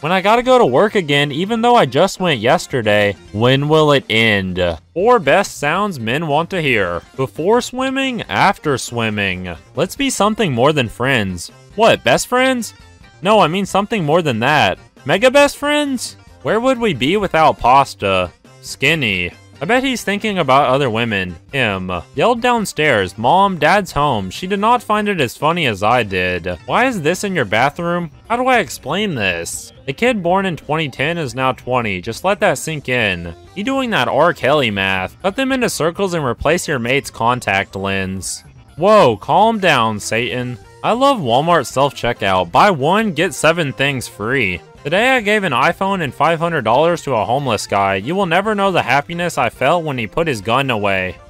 When I gotta go to work again, even though I just went yesterday, when will it end? Four best sounds men want to hear. Before swimming, after swimming. Let's be something more than friends. What, best friends? No, I mean something more than that. Mega best friends? Where would we be without pasta? Skinny. I bet he's thinking about other women. Him. Yelled downstairs, Mom, Dad's home. She did not find it as funny as I did. Why is this in your bathroom? How do I explain this? A kid born in 2010 is now 20. Just let that sink in. You doing that R. Kelly math. Cut them into circles and replace your mate's contact lens. Whoa, calm down, Satan. I love Walmart self-checkout. Buy one, get seven things free. Today I gave an iPhone and $500 to a homeless guy. You will never know the happiness I felt when he put his gun away.